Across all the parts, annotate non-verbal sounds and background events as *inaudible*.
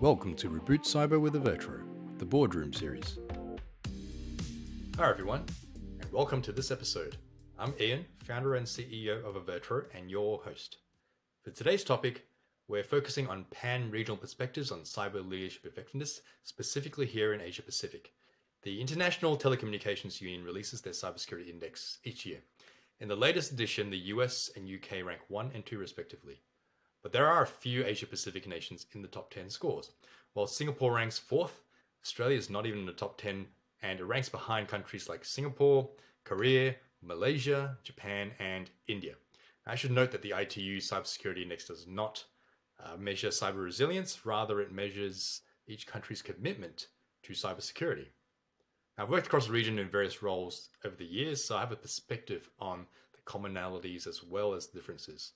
Welcome to Reboot Cyber with Avertro, the boardroom series. Hi, everyone, and welcome to this episode. I'm Ian, founder and CEO of Avertro, and your host. For today's topic, we're focusing on pan regional perspectives on cyber leadership effectiveness, specifically here in Asia Pacific. The International Telecommunications Union releases their cybersecurity index each year. In the latest edition, the US and UK rank 1 and 2 respectively. But there are a few Asia Pacific nations in the top 10 scores. While Singapore ranks fourth, Australia is not even in the top 10 and it ranks behind countries like Singapore, Korea, Malaysia, Japan, and India. I should note that the ITU Cybersecurity Index does not uh, measure cyber resilience, rather, it measures each country's commitment to cybersecurity. I've worked across the region in various roles over the years, so I have a perspective on the commonalities as well as the differences.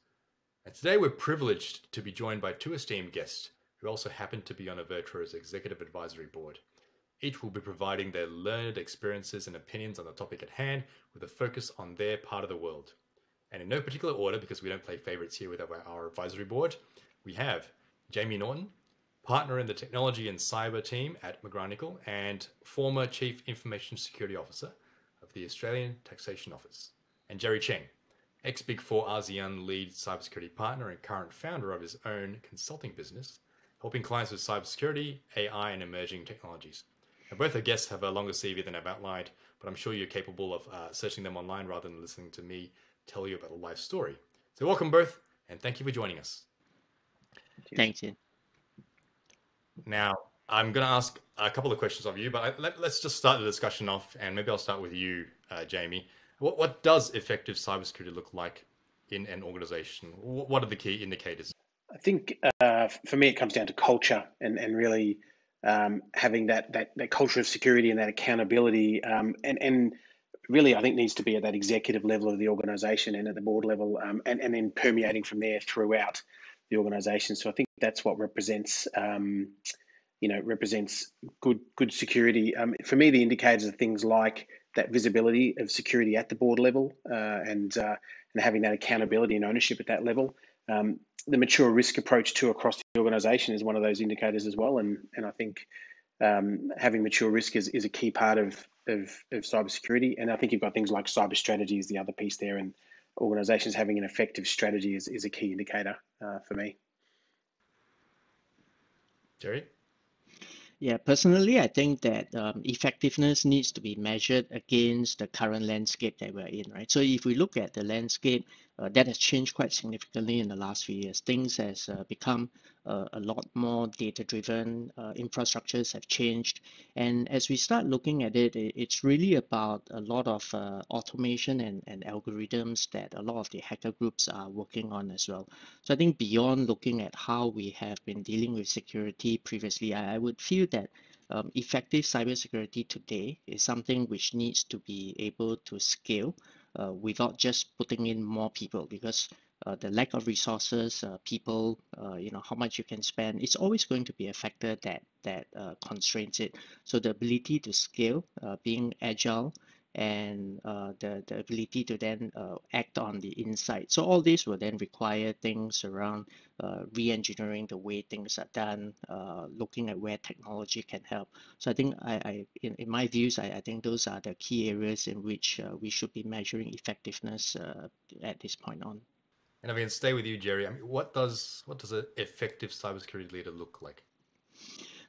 And today we're privileged to be joined by two esteemed guests who also happen to be on Avertro's executive advisory board. Each will be providing their learned experiences and opinions on the topic at hand with a focus on their part of the world. And in no particular order, because we don't play favorites here with our, advisory board, we have Jamie Norton, partner in the technology and cyber team at McGrath and former Chief Information Security Officer of the Australian Taxation Office, and Gerry Chng, ex Big Four ASEAN lead cybersecurity partner and current founder of his own consulting business, helping clients with cybersecurity, AI, and emerging technologies. Now, both our guests have a longer CV than I've outlined, but I'm sure you're capable of uh, searching them online rather than listening to me tell you about a life story. So, welcome both, and thank you for joining us. Thank you. Now, I'm going to ask a couple of questions of you, but I, let, us just start the discussion off, and maybe I'll start with you, uh, Jamie. What, what does effective cybersecurity look like in an organization? What are the key indicators? I think uh, for me, it comes down to culture and, and really um, having that, that, that culture of security and that accountability. Um, and, and really, I think needs to be at that executive level of the organization and at the board level, um, and, and then permeating from there throughout the organization. So I think that's what represents. Um, you know, represents good good security. Um, for me, the indicators are things like that visibility of security at the board level uh, and uh, and having that accountability and ownership at that level. Um, the mature risk approach to across the organisation is one of those indicators as well, and and I think um, having mature risk is, is a key part of, of of cybersecurity. And I think you've got things like cyber strategy is the other piece there, and organisations having an effective strategy is, is a key indicator uh, for me. Gerry. Yeah, personally, I think that um, effectiveness needs to be measured against the current landscape that we're in, right? So if we look at the landscape, that has changed quite significantly in the last few years. Things has uh, become uh, a lot more data-driven. Uh, infrastructures have changed, and as we start looking at it, it's really about a lot of uh, automation and, and algorithms that a lot of the hacker groups are working on as well. So I think beyond looking at how we have been dealing with security previously, I, I would feel that um, effective cybersecurity today is something which needs to be able to scale uh, without just putting in more people because uh, the lack of resources, uh, people, uh, you know, how much you can spend, it's always going to be a factor that that uh, constrains it. So the ability to scale, uh, being agile, and uh, the, the ability to then uh, act on the insight. So all this will then require things around uh, re-engineering the way things are done, uh, looking at where technology can help. So I think I, I in, in my views, I, I think those are the key areas in which uh, we should be measuring effectiveness uh, at this point on. And I can stay with you, Gerry, I mean, what does what does an effective cybersecurity leader look like?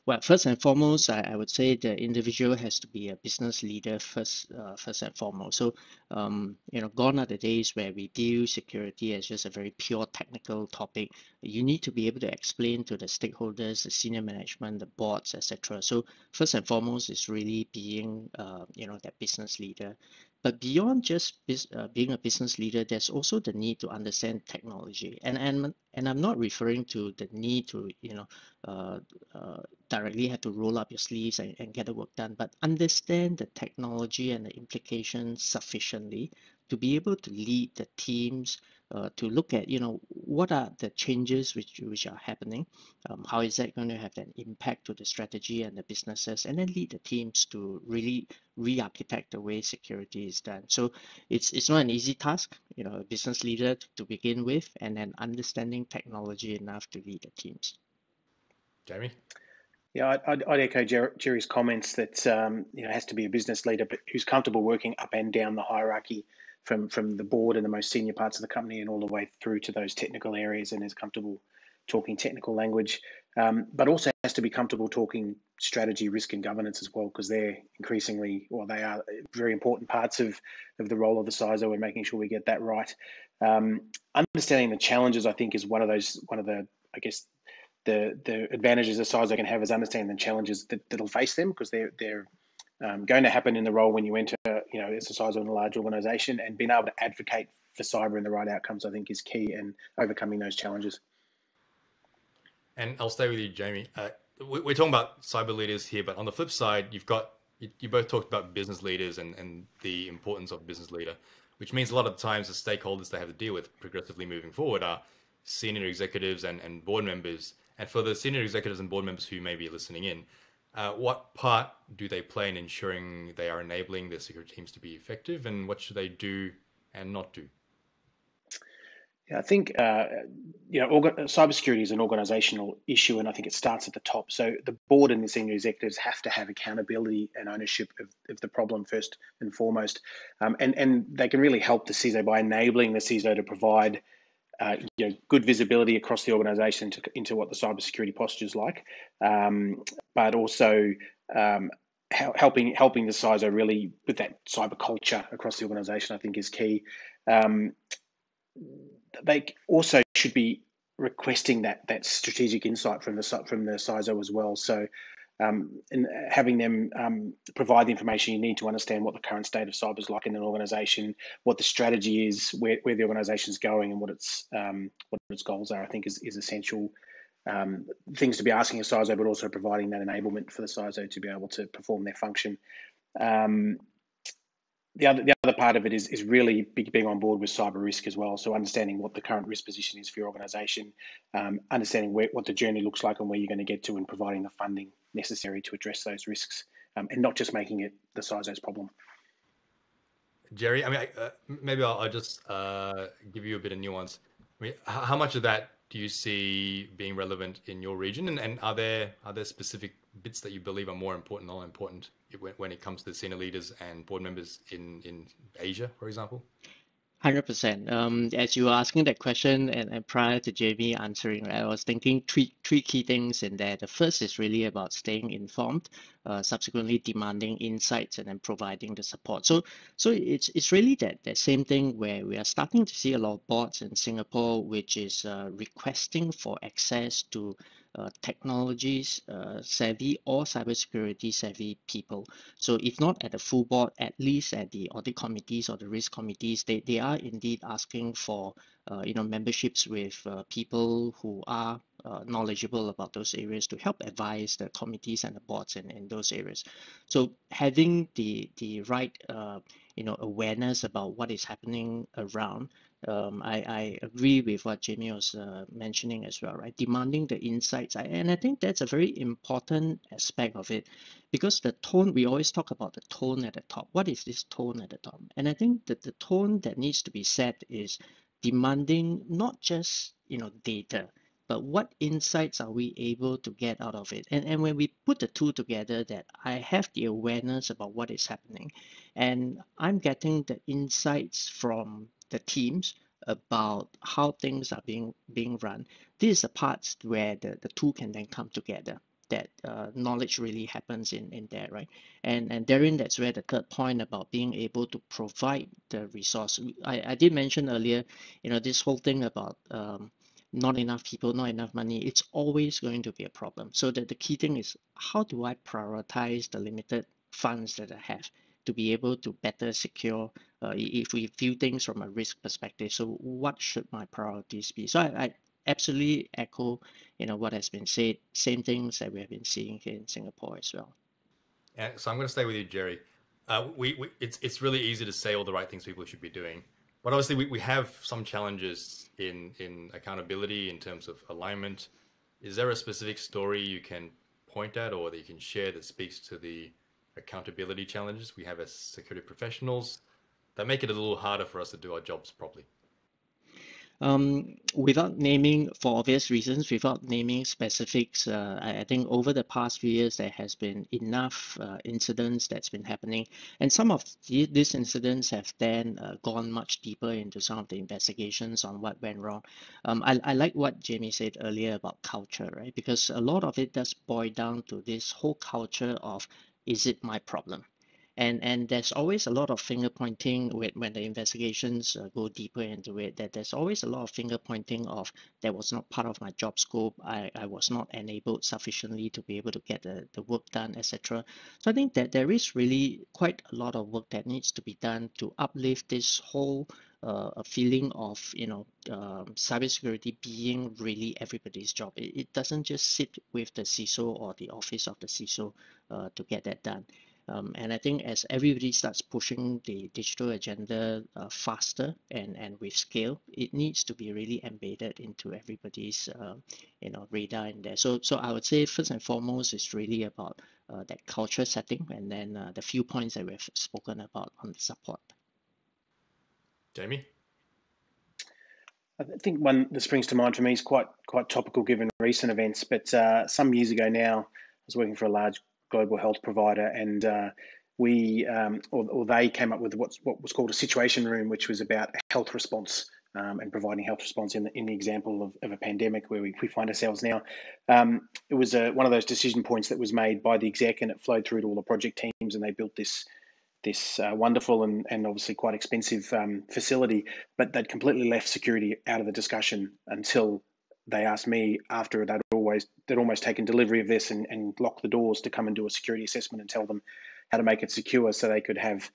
Well, first and foremost, I, I would say the individual has to be a business leader first, uh, first and foremost. So, um, you know, gone are the days where we view security as just a very pure technical topic. You need to be able to explain to the stakeholders, the senior management, the boards, etc. So, first and foremost is really being, uh, you know, that business leader. But beyond just uh, being a business leader, there's also the need to understand technology, and and and I'm not referring to the need to you know uh, uh, directly have to roll up your sleeves and, and get the work done, but understand the technology and the implications sufficiently to be able to lead the teams uh, to look at, you know, what are the changes which, which are happening? Um, how is that going to have an impact to the strategy and the businesses? And then lead the teams to really re-architect the way security is done. So it's it's not an easy task, you know, a business leader to, to begin with, and then understanding technology enough to lead the teams. Jamie? Yeah, I'd, I'd echo Gerry's comments that um, you know has to be a business leader, but who's comfortable working up and down the hierarchy from from the board and the most senior parts of the company and all the way through to those technical areas and is comfortable talking technical language, um, but also has to be comfortable talking strategy, risk, and governance as well, because they're increasingly, well, they are very important parts of, of the role of the CISO and making sure we get that right. Um, understanding the challenges, I think, is one of those, one of the, I guess, the the advantages a CISO can have is understanding the challenges that, that'll face them because they're they're um, going to happen in the role when you enter, you know, CISO in a large organization, and being able to advocate for cyber and the right outcomes, I think, is key in overcoming those challenges. And I'll stay with you, Jamie. Uh, we're talking about cyber leaders here, but on the flip side, you've got you, you both talked about business leaders and, and the importance of business leader, which means a lot of the times the stakeholders they have to deal with progressively moving forward are senior executives and, and board members. And for the senior executives and board members who may be listening in, uh, what part do they play in ensuring they are enabling their security teams to be effective, and what should they do and not do? Yeah, I think uh, you know cybersecurity is an organizational issue, and I think it starts at the top. So the board and the senior executives have to have accountability and ownership of, of the problem first and foremost, um, and and they can really help the CISO by enabling the CISO to provide. Uh, you know, good visibility across the organisation to, into what the cybersecurity posture is like, um, but also um, helping helping the CISO really with that cyber culture across the organisation. I think is key. Um, they also should be requesting that that strategic insight from the from the CISO as well. So, um, and having them um, provide the information you need to understand what the current state of cyber is like in an organization, what the strategy is, where, where the organization is going, and what its um, what its goals are. I think is is essential. Um, things to be asking a CISO, but also providing that enablement for the CISO to be able to perform their function. Um, the other the other part of it is is really being on board with cyber risk as well. So understanding what the current risk position is for your organisation, um, understanding where, what the journey looks like and where you're going to get to, and providing the funding necessary to address those risks, um, and not just making it the size CISO's problem. Gerry, I mean, uh, maybe I'll, I'll just uh, give you a bit of nuance. I mean, how much of that do you see being relevant in your region, and, and are there are there specific bits that you believe are more important or important when it comes to senior leaders and board members in, in Asia, for example? Hundred percent. Um, as you were asking that question, and, and prior to Jamie answering, I was thinking three three key things in there. The first is really about staying informed, uh, subsequently demanding insights, and then providing the support. So so it's it's really that that same thing where we are starting to see a lot of boards in Singapore, which is uh, requesting for access to uh, technologies uh, savvy or cybersecurity savvy people. So if not at the full board, at least at the audit committees or the risk committees, they, they are indeed asking for uh, you know memberships with uh, people who are uh, knowledgeable about those areas to help advise the committees and the boards in, in those areas. So having the the right uh, you know awareness about what is happening around um, I, I agree with what Jamie was uh, mentioning as well, right? Demanding the insights. I, and I think that's a very important aspect of it because the tone, we always talk about the tone at the top. What is this tone at the top? And I think that the tone that needs to be set is demanding not just, you know, data, but what insights are we able to get out of it? And, and when we put the two together, that I have the awareness about what is happening, and I'm getting the insights from the teams about how things are being being run. This is the parts where the, the two can then come together. That uh, knowledge really happens in, in there, right? And and therein that's where the third point about being able to provide the resource. I, I did mention earlier, you know, this whole thing about um, not enough people, not enough money, it's always going to be a problem. So that the key thing is how do I prioritize the limited funds that I have? to be able to better secure uh, if we view things from a risk perspective. So what should my priorities be? So I, I absolutely echo you know what has been said, same things that we have been seeing here in Singapore as well. Yeah, so I'm going to stay with you, Gerry. Uh, we, we, it's it's really easy to say all the right things people should be doing, but obviously we, we have some challenges in in accountability in terms of alignment. Is there a specific story you can point at or that you can share that speaks to the accountability challenges we have as security professionals that make it a little harder for us to do our jobs properly? Um, without naming, for obvious reasons, without naming specifics, uh, I, think over the past few years there has been enough uh, incidents that's been happening, and some of the, these incidents have then uh, gone much deeper into some of the investigations on what went wrong. Um, I, I like what Jamie said earlier about culture, right? Because a lot of it does boil down to this whole culture of is it my problem? And and there's always a lot of finger pointing when, when the investigations uh, go deeper into it that there's always a lot of finger pointing of that was not part of my job scope I, I was not enabled sufficiently to be able to get the, the work done etc so I think that there is really quite a lot of work that needs to be done to uplift this whole uh, a feeling of you know um, cybersecurity being really everybody's job. It, it doesn't just sit with the CISO or the office of the CISO uh, to get that done. Um, and I think as everybody starts pushing the digital agenda uh, faster and, and with scale, it needs to be really embedded into everybody's uh, you know radar in there. So so I would say first and foremost is really about uh, that culture setting and then uh, the few points that we've spoken about on the support. Jamie? I think one that springs to mind for me is quite quite topical given recent events. But uh, some years ago now, I was working for a large global health provider, and uh, we um, or, or, they came up with what's what was called a situation room, which was about health response um, and providing health response in the in the example of, of a pandemic where we, we find ourselves now. Um, it was a, one of those decision points that was made by the exec, and it flowed through to all the project teams, and they built this this uh, wonderful and, and obviously quite expensive um, facility, but they'd completely left security out of the discussion until they asked me after they'd always they'd almost taken delivery of this and, and locked the doors to come and do a security assessment and tell them how to make it secure so they could have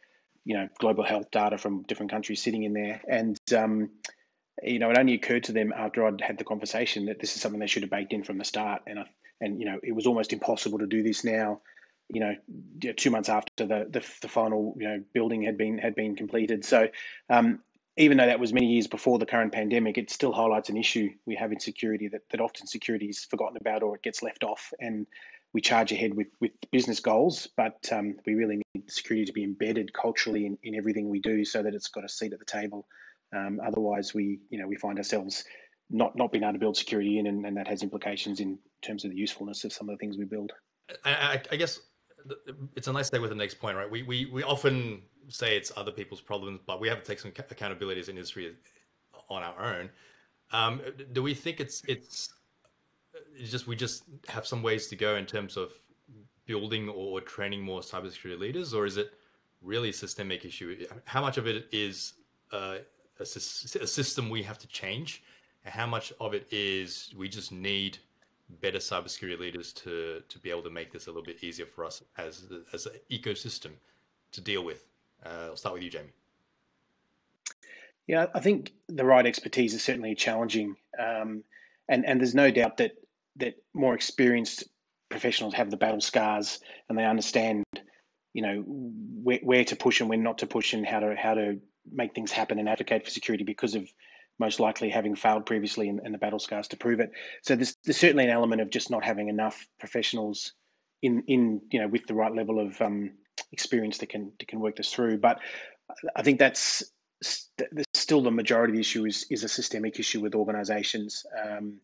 you know global health data from different countries sitting in there. And um, you know it only occurred to them after I'd had the conversation that this is something they should have baked in from the start. And I, and you know it was almost impossible to do this now you know two months after the, the, the final you know building had been had been completed. So um, even though that was many years before the current pandemic, it still highlights an issue we have in security that, that often security is forgotten about or it gets left off. And we charge ahead with, with business goals, but um, we really need security to be embedded culturally in, in everything we do so that it's got a seat at the table. Um, otherwise, we you know we find ourselves not not being able to build security in, and, and that has implications in terms of the usefulness of some of the things we build. I, I guess it's a nice stay with the next point, right? We we we often say it's other people's problems, but we have to take some accountability as an industry on our own. Um, do we think it's it's it's just we just have some ways to go in terms of building or training more cybersecurity leaders, or is it really a systemic issue? How much of it is uh, a, a system we have to change, and how much of it is we just need better cybersecurity leaders to to be able to make this a little bit easier for us as as an ecosystem to deal with? Uh, I'll start with you, Jamie. Yeah, I think the right expertise is certainly challenging, um, and and there's no doubt that that more experienced professionals have the battle scars and they understand, you know, where, where to push and when not to push and how to how to make things happen and advocate for security because of most likely having failed previously and, and the battle scars to prove it. So there's, there's certainly an element of just not having enough professionals in in you know with the right level of um, experience that can that can work this through. But I think that's still the majority of the issue is is a systemic issue with organisations. Um,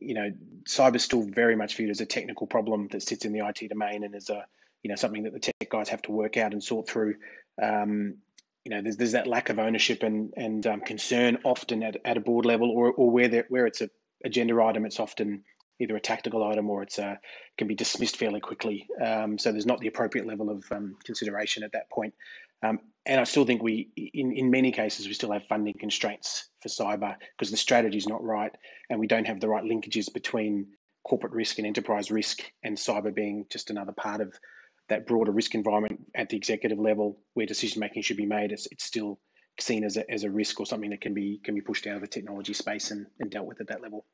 you know, cyber is still very much viewed as a technical problem that sits in the IT domain and is a you know something that the tech guys have to work out and sort through. Um, you know, there's there's that lack of ownership and and um, concern often at, at a board level, or or where where it's a agenda item, it's often either a tactical item or it's a, can be dismissed fairly quickly. Um, so there's not the appropriate level of um, consideration at that point. Um, and I still think we, in, in many cases, we still have funding constraints for cyber because the strategy is not right and we don't have the right linkages between corporate risk and enterprise risk and cyber being just another part of that broader risk environment at the executive level where decision making should be made. It's, it's still seen as a, as a risk or something that can be can be pushed out of the technology space and, and dealt with at that level.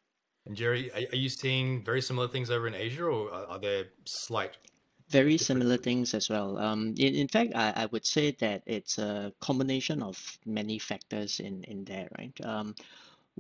And Gerry, are, you seeing very similar things over in Asia, or are, there slight? Very similar things as well. Um, in, in fact, I, I would say that it's a combination of many factors in, in there, right? Um,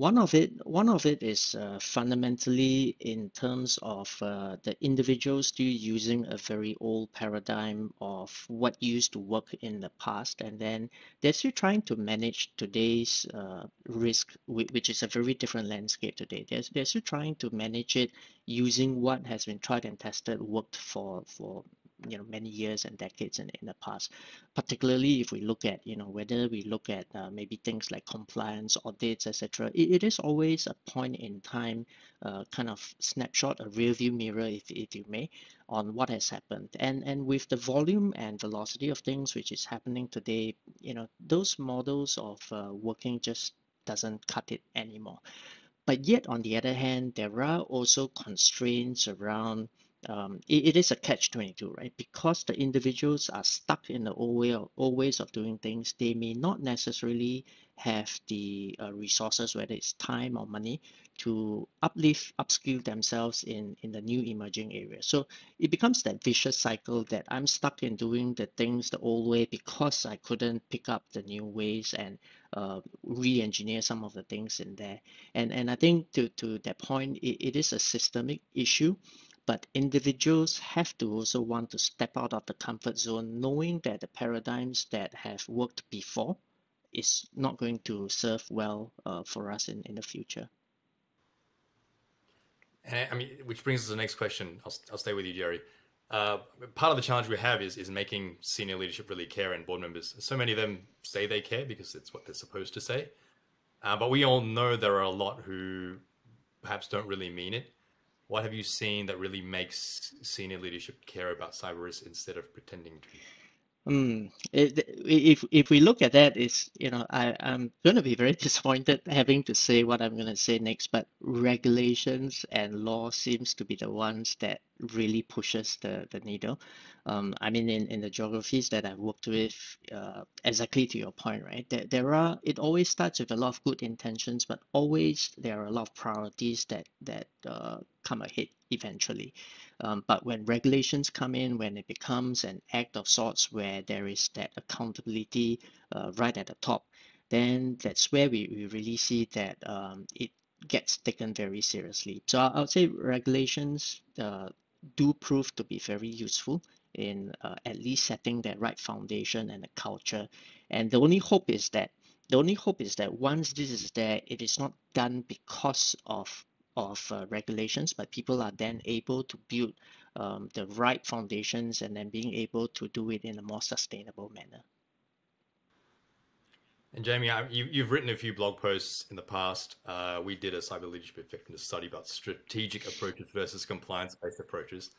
One of it, one of it is uh, fundamentally in terms of uh, the individual still using a very old paradigm of what used to work in the past, and then they're still trying to manage today's uh, risk, which is a very different landscape today. They're, they're still trying to manage it using what has been tried and tested, worked for for you know many years and decades in, in the past. Particularly if we look at you know whether we look at uh, maybe things like compliance audits etc it, it is always a point in time uh, kind of snapshot a rear view mirror if, if you may on what has happened. And and with the volume and velocity of things which is happening today you know those models of uh, working just doesn't cut it anymore. But yet on the other hand there are also constraints around um, it, it is a catch 22 right? Because the individuals are stuck in the old way of, old ways of doing things they may not necessarily have the uh, resources whether it's time or money to uplift upskill themselves in in the new emerging area. so it becomes that vicious cycle that i'm stuck in doing the things the old way because i couldn't pick up the new ways and uh, re-engineer some of the things in there. And and i think to to that point it, it is a systemic issue but individuals have to also want to step out of the comfort zone, knowing that the paradigms that have worked before is not going to serve well uh, for us in, in the future. And I mean, which brings us to the next question. I'll, I'll stay with you, Gerry. Uh, part of the challenge we have is is making senior leadership really care and board members. So many of them say they care because it's what they're supposed to say, uh, but we all know there are a lot who perhaps don't really mean it what have you seen that really makes senior leadership care about cyber risk instead of pretending to? Mm, if if we look at that, is you know I I'm going to be very *laughs* disappointed having to say what I'm going to say next, but regulations and law seems to be the ones that really pushes the the needle. Um, I mean, in, in the geographies that I've worked with, uh, exactly to your point, right? There, there are it always starts with a lot of good intentions, but always there are a lot of priorities that that uh, come ahead eventually. Um, but when regulations come in, when it becomes an act of sorts where there is that accountability uh, right at the top, then that's where we, we really see that um, it gets taken very seriously. So I, would say regulations uh, do prove to be very useful in uh, at least setting that right foundation and a culture. And the only hope is that the only hope is that once this is there, it is not done because of of uh, regulations, but people are then able to build um, the right foundations and then being able to do it in a more sustainable manner. And Jamie, you, have written a few blog posts in the past. Uh, we did a cyber leadership effectiveness study about strategic approaches versus compliance-based approaches.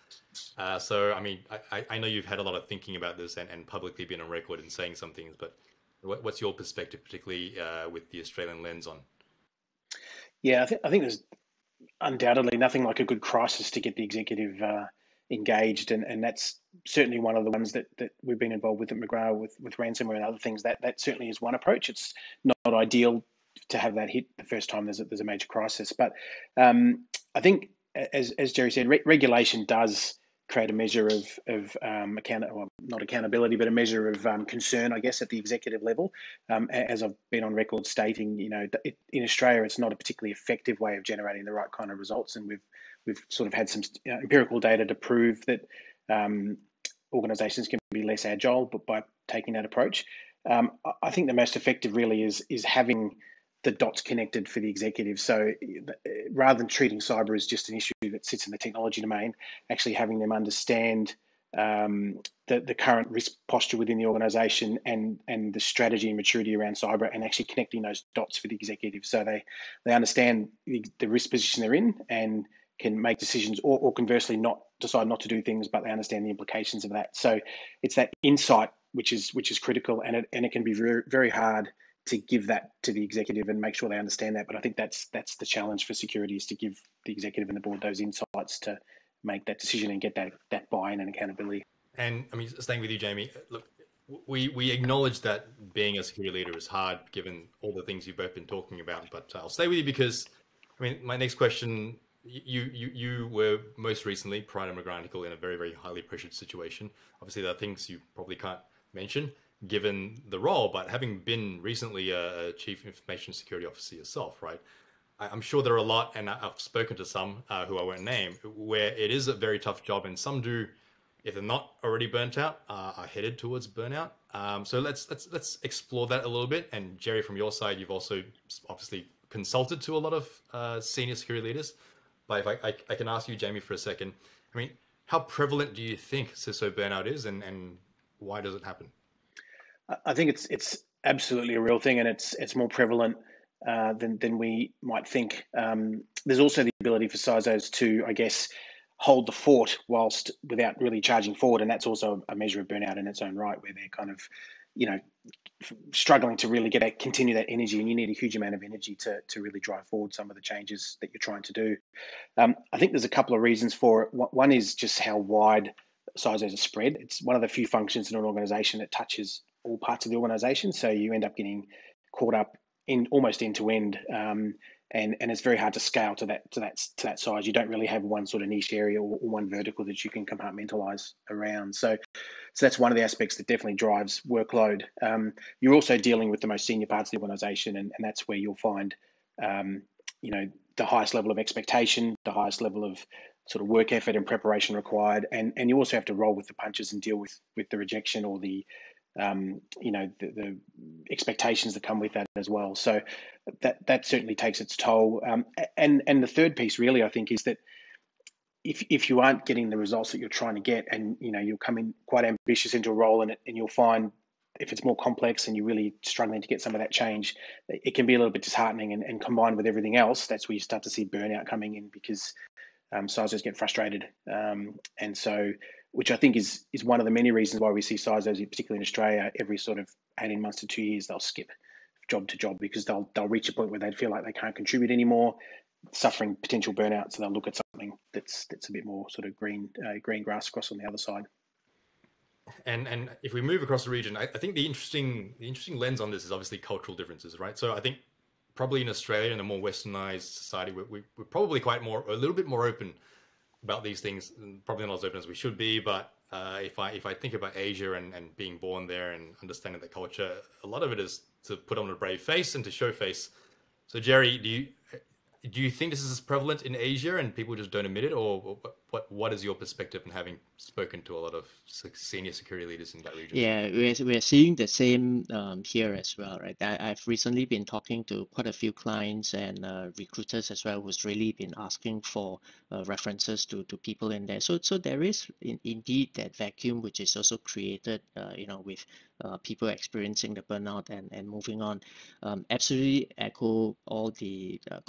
Uh, so, I mean, I, I, know you've had a lot of thinking about this and, and publicly been on record and saying some things, but what, what's your perspective, particularly uh, with the Australian lens on? Yeah, I, th- I think there's undoubtedly nothing like a good crisis to get the executive uh, engaged, and, and that's certainly one of the ones that, that we've been involved with at McGrath with, with ransomware and other things. That that certainly is one approach. It's not, ideal to have that hit the first time there's a, there's a major crisis, but um, I think as as Gerry said, re- regulation does create a measure of of um, account well, not accountability, but a measure of um, concern, I guess, at the executive level. Um, as I've been on record stating, you know, it, in Australia, it's not a particularly effective way of generating the right kind of results, and we've we've sort of had some empirical data to prove that um, organisations can be less agile, but by taking that approach, um, I think the most effective really is is having the dots connected for the executive. So rather than treating cyber as just an issue that sits in the technology domain, actually having them understand um, the, the current risk posture within the organization and, and the strategy and maturity around cyber and actually connecting those dots for the executive so they, they understand the, the risk position they're in and can make decisions or, or conversely not decide not to do things but they understand the implications of that so it's that insight which is which is critical and it, and it can be very, very hard to give that to the executive and make sure they understand that. But I think that's that's the challenge for security is to give the executive and the board those insights to make that decision and get that that buy-in and accountability. And I mean, staying with you, Jamie. Look, we we acknowledge that being a security leader is hard given all the things you've both been talking about. But uh, I'll stay with you because I mean, my next question. You you you were most recently prior to McGrath in a very very highly pressured situation. Obviously, there are things you probably can't mention given the role, but having been recently a, chief information security officer yourself, right? I'm sure there are a lot, and I've spoken to some uh, who I won't name, where it is a very tough job, and some do, if they're not already burnt out, uh, are headed towards burnout. Um, so let's let's let's explore that a little bit. And Gerry, from your side, you've also obviously consulted to a lot of uh, senior security leaders. But if I, I, I, can ask you, Jamie, for a second, I mean, how prevalent do you think CISO burnout is, and, and why does it happen? I think it's it's absolutely a real thing, and it's it's more prevalent uh, than than we might think. Um, there's also the ability for CISOs to, I guess, hold the fort whilst without really charging forward, and that's also a measure of burnout in its own right, where they're kind of, you know, struggling to really get a, continue that energy, and you need a huge amount of energy to to really drive forward some of the changes that you're trying to do. Um, I think there's a couple of reasons for it. One is just how wide CISOs are spread. It's one of the few functions in an organization that touches all parts of the organization, so you end up getting caught up in almost end to end. Um, and, and it's very hard to scale to that to that to that size. You don't really have one sort of niche area or, or one vertical that you can compartmentalize around. So, so that's one of the aspects that definitely drives workload. Um, you're also dealing with the most senior parts of the organization, and, and that's where you'll find, um, you know, the highest level of expectation, the highest level of sort of work effort and preparation required, and and you also have to roll with the punches and deal with with the rejection or the um, you know the, the, expectations that come with that as well. So that that certainly takes its toll. Um, and and the third piece really I think is that if if you aren't getting the results that you're trying to get, and you know you'll come in quite ambitious into a role, and and you'll find if it's more complex and you're really struggling to get some of that change, it can be a little bit disheartening. And, and combined with everything else, that's where you start to see burnout coming in because um, CISOs get frustrated, um, and so which I think is is one of the many reasons why we see CISOs, particularly in Australia, every sort of 18 months to two years, they'll skip job to job because they'll they'll reach a point where they feel like they can't contribute anymore, suffering potential burnout. So they'll look at something that's that's a bit more sort of green uh, green grass across on the other side. And and if we move across the region, I, I think the interesting the interesting lens on this is obviously cultural differences, right? So I think probably in Australia in a more westernized society, we, we're probably quite more a little bit more open about these things. Probably not as open as we should be, but uh, if I if I think about Asia and, and being born there and understanding the culture, a lot of it is to put on a brave face and to show face. So Gerry, do you do you think this is prevalent in Asia and people just don't admit it, or what? What is your perspective in having spoken to a lot of senior security leaders in that region? Yeah, we're we're seeing the same um, here as well, right? I, have recently been talking to quite a few clients and uh, recruiters as well, who's really been asking for uh, references to to people in there. So so there is in, indeed that vacuum, which is also created, uh, you know, with uh, people experiencing the burnout and, and moving on. Um, absolutely echo all the uh,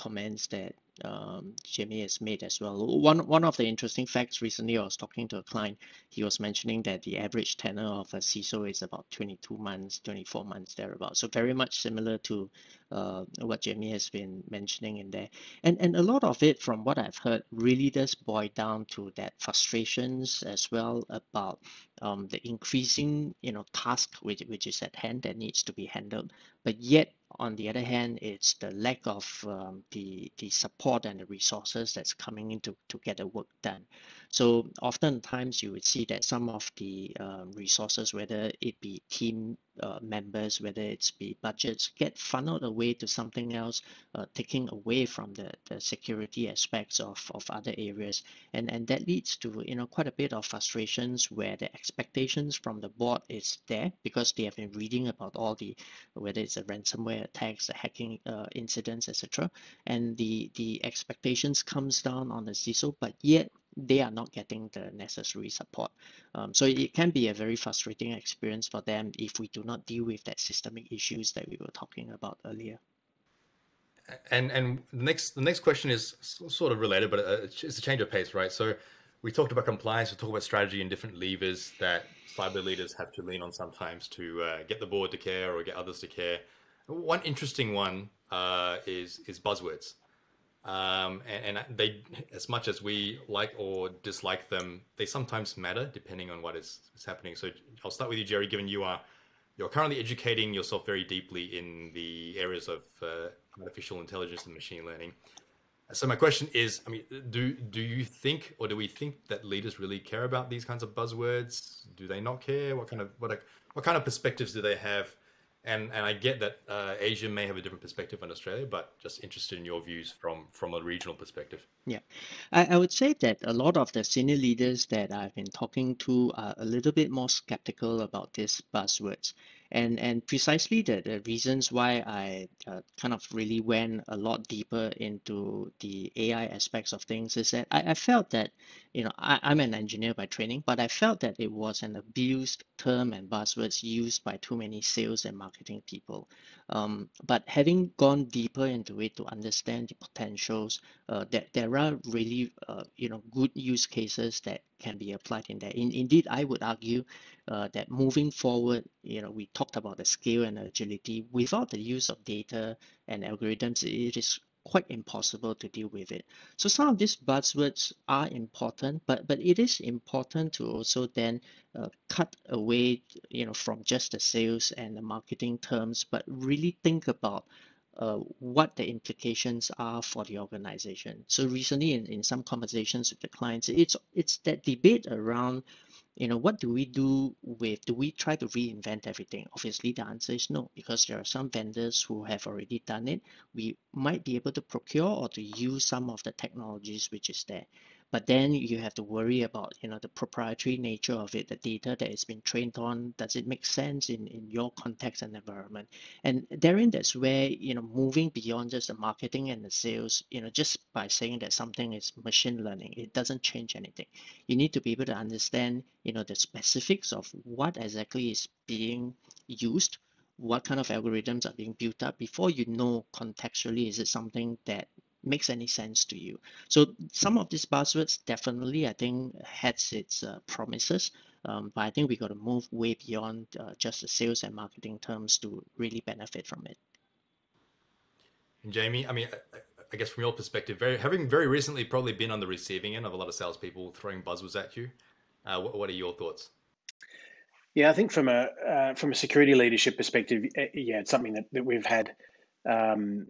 that um, Jamie has made as well. One one of the interesting facts recently, I was talking to a client. He was mentioning that the average tenure of a CISO is about 22 months, 24 months thereabout. So very much similar to uh, what Jamie has been mentioning in there. And and a lot of it, from what I've heard, really does boil down to that frustrations as well about um, the increasing you know task which which is at hand that needs to be handled, but yet on the other hand, it's the lack of um, the the support and the resources that's coming in to, to get the work done. So oftentimes you would see that some of the um, resources, whether it be team uh, members, whether it's be budgets, get funneled away to something else, uh, taking away from the, the security aspects of, of other areas. And, and that leads to, you know, quite a bit of frustrations where the expectations from the board is there because they have been reading about all the, whether it's a ransomware attacks, the hacking uh, incidents, etc. And the, the expectations comes down on the CISO, but yet they are not getting the necessary support. Um, so it can be a very frustrating experience for them if we do not deal with that systemic issues that we were talking about earlier. And and the next the next question is sort of related, but uh, it's a change of pace, right? So we talked about compliance, we talked about strategy and different levers that cyber leaders have to lean on sometimes to uh, get the board to care or get others to care. One interesting one uh, is is buzzwords. Um, and, and, they, as much as we like or dislike them, they sometimes matter depending on what is, is happening. So I'll start with you, Gerry. Given you are you're currently educating yourself very deeply in the areas of uh, artificial intelligence and machine learning. So my question is, I mean, do do you think, or do we think that leaders really care about these kinds of buzzwords? Do they not care? What kind of what are, what kind of perspectives do they have And and I get that uh, Asia may have a different perspective on Australia, but just interested in your views from from a regional perspective. Yeah, I, I would say that a lot of the senior leaders that I've been talking to are a little bit more skeptical about these buzzwords and and precisely the, the reasons why I uh, kind of really went a lot deeper into the AI aspects of things is that I, I felt that you know I, I'm an engineer by training but I felt that it was an abused term and buzzwords used by too many sales and marketing people. Um, but having gone deeper into it to understand the potentials uh, that there are really uh, you know good use cases that can be applied in there in, indeed I would argue uh, that moving forward, you know, we talked about the scale and agility. Without the use of data and algorithms, it is quite impossible to deal with it. So some of these buzzwords are important, but but it is important to also then uh, cut away, you know, from just the sales and the marketing terms, but really think about uh, what the implications are for the organization. So recently in, in some conversations with the clients, it's it's that debate around you know, what do we do with, do we try to reinvent everything? Obviously, the answer is no, because there are some vendors who have already done it. We might be able to procure or to use some of the technologies which is there. But then you have to worry about, you know, the proprietary nature of it, the data that it's been trained on. Does it make sense in, in your context and environment? And therein, that's where, you know, moving beyond just the marketing and the sales, you know, just by saying that something is machine learning, it doesn't change anything. You need to be able to understand, you know, the specifics of what exactly is being used what kind of algorithms are being built up before you know contextually is it something that makes any sense to you. So some of these buzzwords definitely, I think, has its uh, promises, um, but I think we got to move way beyond uh, just the sales and marketing terms to really benefit from it. And Jamie, I mean, I guess from your perspective, very having very recently probably been on the receiving end of a lot of salespeople throwing buzzwords at you. Uh, what, what, are your thoughts? Yeah, I think from a uh, from a security leadership perspective, yeah, it's something that, that we've had um,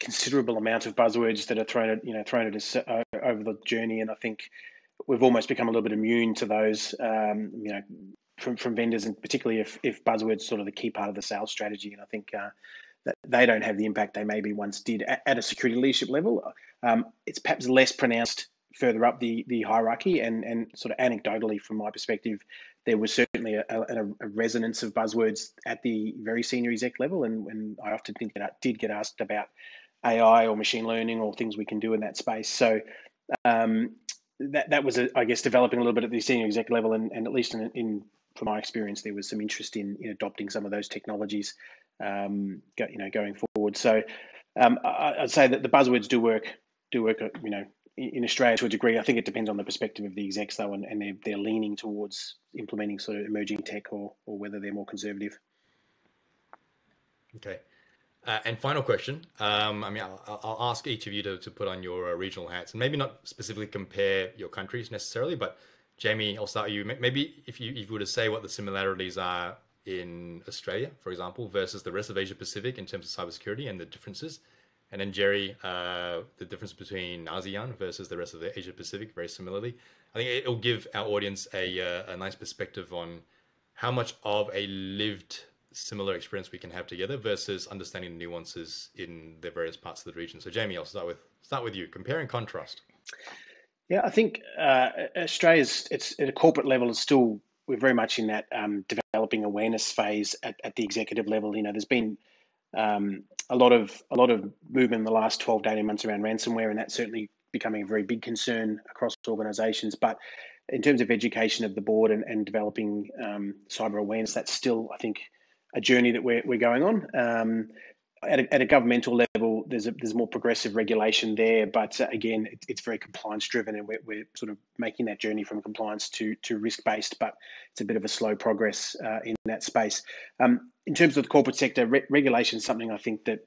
considerable amount of buzzwords that are thrown at you know thrown at us uh, over the journey, and I think we've almost become a little bit immune to those. Um, you know, from from vendors, and particularly if if buzzwords sort of the key part of the sales strategy, and I think. Uh, that they don't have the impact they maybe once did at, a security leadership level. Um, it's perhaps less pronounced further up the the hierarchy, and and sort of anecdotally, from my perspective, there was certainly a, a, a, resonance of buzzwords at the very senior exec level, and, and I often think that did get asked about AI or machine learning or things we can do in that space. So um, that that was, a, I guess, developing a little bit at the senior exec level, and, and at least in, in from my experience, there was some interest in, in adopting some of those technologies, um, go, you know, going forward. So um, I, would say that the buzzwords do work, do work, you know, in Australia to a degree. I think it depends on the perspective of the execs though, and, and they're, they're leaning towards implementing sort of emerging tech or, or whether they're more conservative. Okay. Uh, and final question. Um, I mean, I'll, I'll, ask each of you to, to put on your uh, regional hats and maybe not specifically compare your countries necessarily, but Jamie, I'll start with you. Maybe if you, if you were to say what the similarities are in Australia, for example, versus the rest of Asia Pacific in terms of cybersecurity and the differences. And then Gerry, uh, the difference between ASEAN versus the rest of the Asia Pacific, very similarly. I think it'll give our audience a, uh, a nice perspective on how much of a lived similar experience we can have together versus understanding the nuances in the various parts of the region. So, Jamie, I'll start with start with you. Compare and contrast. Yeah, I think uh, Australia's it's at a corporate level is still we're very much in that um, developing awareness phase at, at the executive level. You know, there's been um, a lot of a lot of movement in the last 12 to 18 months around ransomware, and that's certainly becoming a very big concern across organisations. But in terms of education of the board and, and developing um, cyber awareness, that's still, I think, a journey that we're, we're going on. Um, at, a, at a governmental level, there's a, there's more progressive regulation there, but uh, again, it, it's very compliance driven, and we're, we're sort of making that journey from compliance to to risk based. But it's a bit of a slow progress uh, in that space. Um, in terms of the corporate sector, re- regulation is something I think that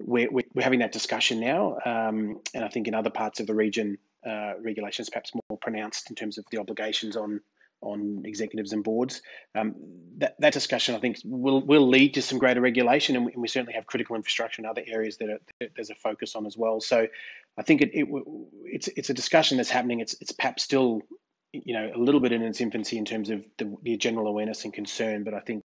we're, we're having that discussion now, um, and I think in other parts of the region, uh, regulations perhaps more pronounced in terms of the obligations on on executives and boards. Um, that, that discussion, I think, will will lead to some greater regulation, and we, and we certainly have critical infrastructure in other areas that, are, that, there's a focus on as well. So, I think it, it it's it's a discussion that's happening. It's it's perhaps still, you know, a little bit in its infancy in terms of the, the general awareness and concern, but I think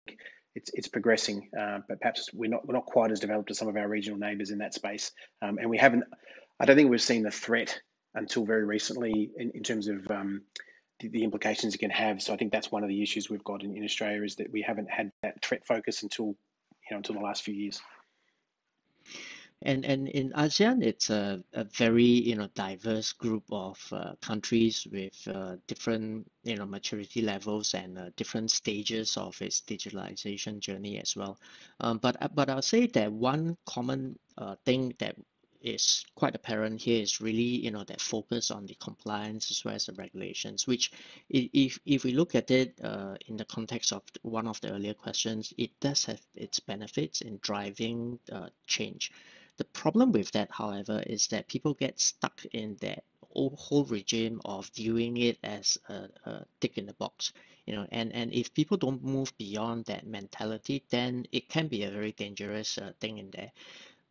it's it's progressing, uh, but perhaps we're not we're not quite as developed as some of our regional neighbours in that space, um, and we haven't. I don't think we've seen the threat until very recently in, in terms of um, the, implications it can have. So I think that's one of the issues we've got in, in Australia is that we haven't had that threat focus until you know until the last few years. And and in ASEAN, it's a, a very you know diverse group of uh, countries with uh, different you know maturity levels and uh, different stages of its digitalization journey as well. Um, but but I'll say that one common uh, thing that is quite apparent here is really you know that focus on the compliance as well as the regulations which if if we look at it uh, in the context of one of the earlier questions it does have its benefits in driving uh, change. The problem with that, however, is that people get stuck in that whole regime of viewing it as a, a tick in the box you know and and if people don't move beyond that mentality then it can be a very dangerous uh, thing in there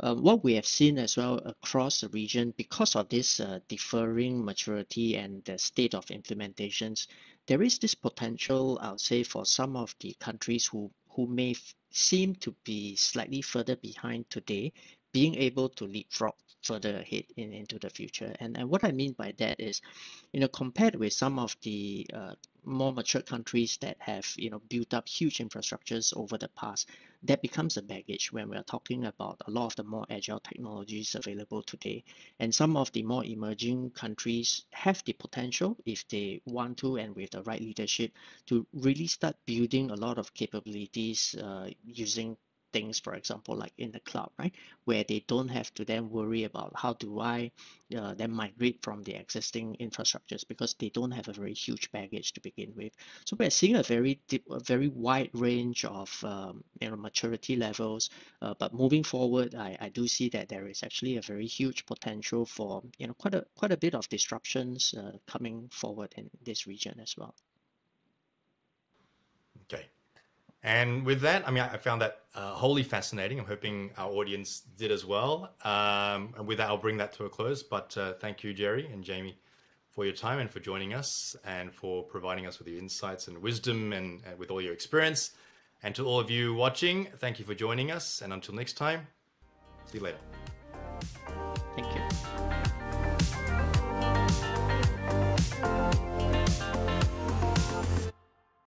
uh, what we have seen as well across the region because of this uh, differing maturity and the state of implementations there is this potential i'll say for some of the countries who who may seem to be slightly further behind today being able to leapfrog further ahead in, into the future. And, and what I mean by that is, you know, compared with some of the uh, more mature countries that have, you know, built up huge infrastructures over the past, that becomes a baggage when we're talking about a lot of the more agile technologies available today. And some of the more emerging countries have the potential, if they want to and with the right leadership, to really start building a lot of capabilities uh, using things, for example, like in the cloud, right? Where they don't have to then worry about how do I uh, then migrate from the existing infrastructures because they don't have a very huge baggage to begin with. So we're seeing a very deep, a very wide range of um, you know maturity levels. Uh, but moving forward, I, I do see that there is actually a very huge potential for you know quite a quite a bit of disruptions uh, coming forward in this region as well. Okay, and with that, I mean, I found that uh, wholly fascinating. I'm hoping our audience did as well. Um, and with that, I'll bring that to a close. But uh, thank you, Gerry and Jamie, for your time and for joining us and for providing us with your insights and wisdom and, and with all your experience. And to all of you watching, thank you for joining us. And until next time, see you later.